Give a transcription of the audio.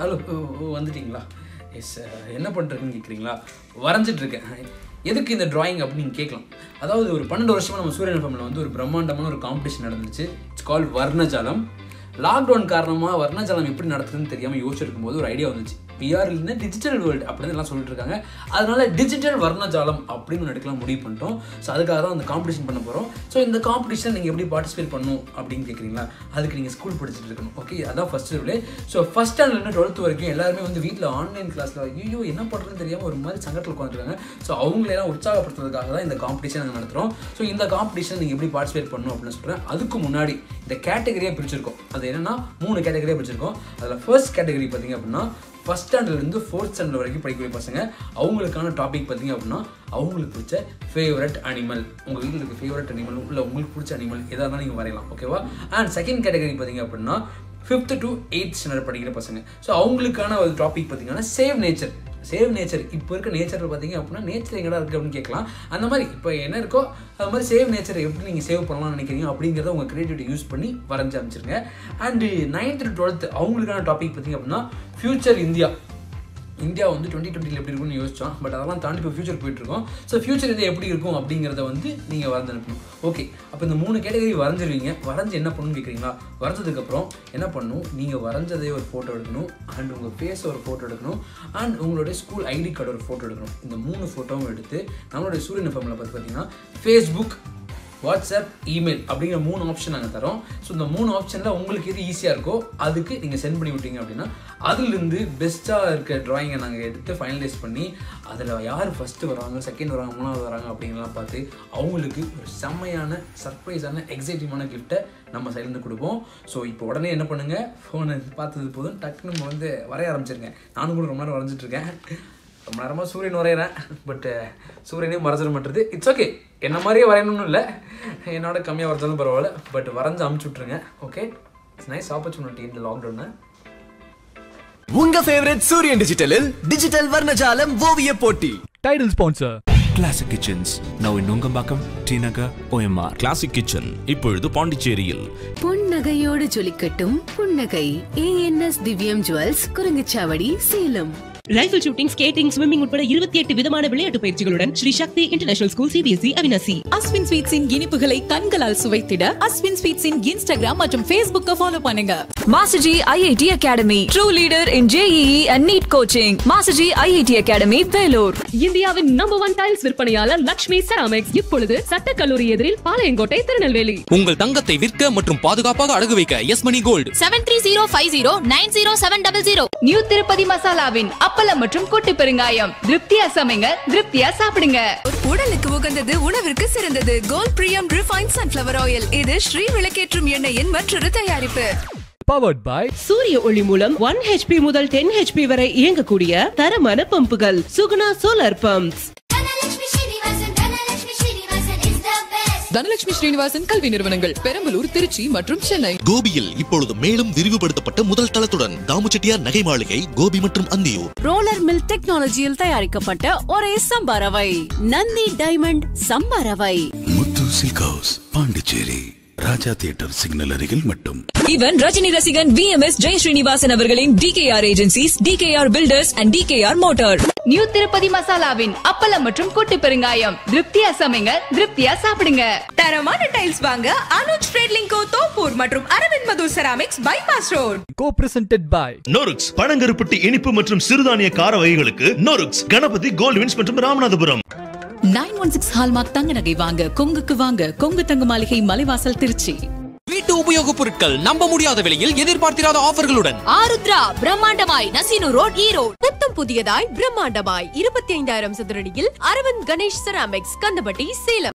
Hello வந்துட்டீங்களா? S என்ன பண்ணுறதுன்னு கேட்குறீங்களா வரைஞ்சிட்டு இருக்கேன் எதுக்கு இந்த ட்ராயிங் அப்படின்னு கேட்கலாம். அதாவது ஒரு பன்னெண்டு வருஷமாக நம்ம சூரியன் ஃபேமில் வந்து ஒரு பிரம்மாண்டமான ஒரு காம்படிஷன் நடந்துச்சு. It's call Varnajalam. லாக்டவுன் காரணமாக வர்ணஜாலம் எப்படி நடத்துதுன்னு தெரியாமல் யோசிச்சிருக்கும் போது ஒரு ஐடியா வந்துச்சு. பிஆர் இல்லைன்னா டிஜிட்டல் வேர்ல்டு அப்படின்னு எல்லாம் சொல்லிட்டு இருக்காங்க. அதனால டிஜிட்டல் வர்ணஜாலம் அப்படின்னு ஒன்று எடுக்கலாம் முடிவு பண்ணிட்டோம். ஸோ அதுக்காக தான் அந்த காம்படிஷன் பண்ண போகிறோம் ஸோ இந்த காம்படிஷன் நீங்கள் எப்படி பார்ட்டிசிபேட் பண்ணணும் அப்படின்னு கேட்குறீங்களா அதுக்கு நீங்கள் ஸ்கூல் படிச்சுட்டு இருக்கணும். ஓகே அதான் ஃபஸ்ட் ரூலே ஸோ ஃபஸ்ட் ஸ்டாண்டர்ட்லேருந்து டுவெல்த் வரைக்கும் எல்லாருமே வந்து வீட்டில் ஆன்லைன் கிளாஸில் ஐயோ என்ன பண்ணுறதுன்னு தெரியாமல் ஒரு மாதிரி சங்கத்தில் உட்காந்துருக்காங்க. ஸோ அவங்களெல்லாம் உற்சாகப்படுத்துறதுக்காக தான் இந்த காம்படிஷன் நாங்கள் நடத்துகிறோம் ஸோ இந்த காம்படிஷன் நீங்கள் எப்படி பார்ட்டிசிபேட் பண்ணணும் அப்படின்னு சொல்கிறேன் அதுக்கு முன்னாடி இந்த கேட்டகரியாக பிரிச்சிருக்கோம். அது என்னன்னா மூணு கேட்டகரியாக பிரிச்சிருக்கோம். அதில் ஃபர்ஸ்ட் கேட்டகரி பார்த்தீங்க அப்படின்னா ஃபஸ்ட் ஸ்டாண்டர்ட்லேருந்து ஃபோர்த் ஸ்டாண்டர்ட் வரைக்கும் படிக்கக்கூடிய பசங்க அவங்களுக்கான டாபிக் பார்த்தீங்க அப்படின்னா அவங்களுக்கு பிடிச்ச ஃபேவரட் அனிமல் உங்கள் வீட்டில் இருக்க ஃபேவரட் அனிமல் இல்லை உங்களுக்கு பிடிச்ச அனிமல் எதாக இருந்தாலும் நீங்கள் வரையலாம் ஓகேவா அண்ட் செகண்ட் கேட்டகரி பார்த்தீங்க அப்படின்னா ஃபிஃப்த் டு எயித் ஸ்டாண்டர்ட் படிக்கிற பசங்க. ஸோ அவங்களுக்கான ஒரு டாபிக் பார்த்தீங்கன்னா சேவ் நேச்சர் சேவ் நேச்சர். இப்போ இருக்க நேச்சரில் பார்த்தீங்க அப்படின்னா நேச்சர் எங்கடா இருக்குது அப்படின்னு கேட்கலாம். அந்த மாதிரி இப்போ என்ன இருக்கோ அது மாதிரி சேவ் நேச்சர் எப்படி நீங்கள் சேவ் பண்ணலாம்னு நினைக்கிறீங்க அப்படிங்கிறத உங்கள் கிரியேட்டிவிட்டி யூஸ் பண்ணி வரைஞ்சி அமைச்சிருங்க. அண்டு நைன்த் டு டுவெல்த் அவங்களுக்கான டாபிக் பார்த்தீங்க அப்படின்னா ஃபியூச்சர் இந்தியா இந்தியா வந்து டுவெண்ட்டி டுவெண்ட்டியில் எப்படி இருக்கும்னு யோசிச்சோம். பட் அதெல்லாம் தாண்டி இப்போ ஃபியூச்சர் போயிட்டுருக்கோம் ஸோ ஃபியூச்சர் இது எப்படி இருக்கும் அப்படிங்கிறத வந்து நீங்கள் வரைஞ்சு அனுப்பணும். ஓகே அப்போ இந்த மூணு கேட்டகரி வரைஞ்சிருவீங்க. வரைஞ்சி என்ன பண்ணணும்னு கேட்குறீங்களா வரைஞ்சதுக்கப்புறம் என்ன பண்ணணும்? நீங்கள் வரைஞ்சதே ஒரு ஃபோட்டோ எடுக்கணும். அண்ட் உங்கள் பேச ஒரு ஃபோட்டோ எடுக்கணும். அண்ட் உங்களுடைய ஸ்கூல் ஐடி கார்டு ஒரு ஃபோட்டோ எடுக்கணும். இந்த மூணு ஃபோட்டோவும் எடுத்து நம்மளுடைய சூரியன் ஃபேமில் பார்த்து பார்த்தீங்கன்னா ஃபேஸ்புக் வாட்ஸ்அப் இமெயில் அப்படிங்கிற மூணு ஆப்ஷன் நாங்கள் தரோம். ஸோ இந்த மூணு ஆப்ஷனில் உங்களுக்கு எது ஈஸியாக இருக்கோ அதுக்கு நீங்கள் சென்ட் பண்ணி விட்டீங்க அப்படின்னா அதுலேருந்து பெஸ்ட்டாக இருக்க ட்ராயிங்கை நாங்கள் எடுத்து ஃபைனலைஸ் பண்ணி அதில் யார் ஃபஸ்ட்டு வராங்க செகண்ட் வராங்க மூணாவது வராங்க அப்படிங்கலாம் பார்த்து அவங்களுக்கு ஒரு செம்மையான சர்ப்ரைஸான எக்ஸைட்டிவான கிஃப்ட்டை நம்ம சைட்லேருந்து கொடுப்போம். ஸோ இப்போ உடனே என்ன பண்ணுங்கள் ஃபோனை பார்த்தது போதும் டக்குன்னு நம்ம வந்து வரைய ஆரம்பிச்சிருங்க. நானும் கூட ரொம்ப நேரம் வரைஞ்சிட்ருக்கேன் ரொம்ப நேரமாக சூரியன் வரைகிறேன் பட் சூரியனே மறைஞ்சிட மாட்டுறது இட்ஸ் ஓகே என்ன மாதிரியே வரையணும்னு இல்லை. என்னோட கம்மியாக வரைஞ்சாலும் பரவாயில்ல. பட் வரைஞ்சு அமுச்சு விட்ருங்க ஓகே இட்ஸ் நைஸ் ஆப்பர்ச்சுனிட்டி இந்த லாக்டவுன்னு உங்க ஃபேவரட் சூரியன் டிஜிட்டலில் டிஜிட்டல் வர்ணஜாலம் ஓவிய போட்டி. Title sponsor. Classic Kitchens, now in Nungambakam, T Nagar, OMR. Classic kitchen இப்பொழுது பாண்டிச்சேரியில். புன்னகையோடு ஜொலிக்கட்டும் புன்னகை. ANS Divyam jewels Kuranguchavadi Salem. Rifle shooting skating swimming உட்பட இருபத்தி எட்டு விதமான விளையாட்டு பயிற்சிகளுடன் Sri Sakthi international school CBSE Avinashi Aswin ஸ்வீட்ஸின் இனிப்புகளை கண்களால் சுவைத்திட அஸ்வின் ஸ்வீட்ஸின் இன்ஸ்டாகிராம் மற்றும் ஃபேஸ்புக்க ஃபாலோ பண்ணுங்க. Masterji IIT academy true leader in JEE and NEET coaching Masterji IIT academy Vellore இந்தியாவின் நம்பர் ஒன் டைல்ஸ் விற்பனையாளர் லட்சுமி செராமிக்ஸ் இப்பொழுது சட்டக்கல்லூரி எதிரில் பாளையங்கோட்டை திருநெல்வேலி. உங்கள் தங்கத்தை விற்க மற்றும் பாதுகாப்பாக அடகு வைக்க S Mani gold seven three zero five zero nine zero seven double zero new Tirupati மசாலாவின் அப்பளம் மற்றும் கொட்டு பெருங்காயம். திருப்தியா சமைங்க திருப்தியா சாப்பிடுங்க. உடலுக்கு உகந்தது உணவிற்கு சிறந்தது. கோல்ட் பிரியம் ரிஃபைன் சன்ஃபிளவர் ஆயில் இது ஸ்ரீ விளக்கேற்றும் எண்ணெயின் மற்றொரு தயாரிப்பு. Powered by சூரிய ஒளி மூலம் ஒன் ஹெச்பி முதல் டென் ஹெச்பி வரை இயங்கக்கூடிய தரமான பம்புகள். சுகுணா சோலார் பம்ப்ஸ் தனலட்சுமி ஸ்ரீனிவாசன் கல்வி நிறுவனங்கள் பெரம்பலூர் திருச்சி மற்றும் சென்னை. கோபியில் இப்பொழுது மேலும் விரிவுபடுத்தப்பட்ட முதல் தளத்துடன் தாமுச்செட்டியார் நகை மாளிகை கோபி மற்றும் அந்தியூர். ரோலர் மில் டெக்னாலஜியில் தயாரிக்கப்பட்ட ஒரே சம்பாரவை Nandi diamond சம்பாரவை Muthu silk house Pondicherry. Raja theatre signal அருகில் மட்டும். இவன் ரஜினி ரசிகன் V M S Jai Srinivasan அவர்களின் TKR agencies TKR builders and TKR motor new Tirupati மசாலாவின் அப்பளம் மற்றும் கொட்டு பெருங்காயம். திருப்தியா சமைங்க திருப்தியா சாப்பிடுங்க. தரமான டைல்ஸ் வாங்க அனுஜ் ட்ரேட்லிங் கோ தோப்பூர் மற்றும் Aravind Madhu ceramics bypass road co-presented by Norukks பனங்கருப்பட்டி இனிப்பு மற்றும் சிறுதானிய கார வகைகளுக்கு நொருக்ஸ் கணபதி கோல்ட்வின்ஸ் மற்றும் Ramanathapuram. Nine one six hallmark தங்க நகை வாங்க கொங்குக்கு வாங்க கொங்கு தங்க மாளிகை மலைவாசல் திருச்சி. வீட்டு உபயோகப் பொருட்கள் நம்ப முடியாத விலையில் எதிர்பார்த்திராத ஆஃபர்களுடன். ஆருத்ரா பிரம்மாண்டமாய் நசீனு ரோட் ஈரோடு. புத்தம் புதியதாய் பிரம்மாண்டமாய். இருபத்தி ஐந்தாயிரம் சதுரடியில் அரவிந்த் கணேஷ் செராமிக்ஸ் கந்தபட்டி சேலம்.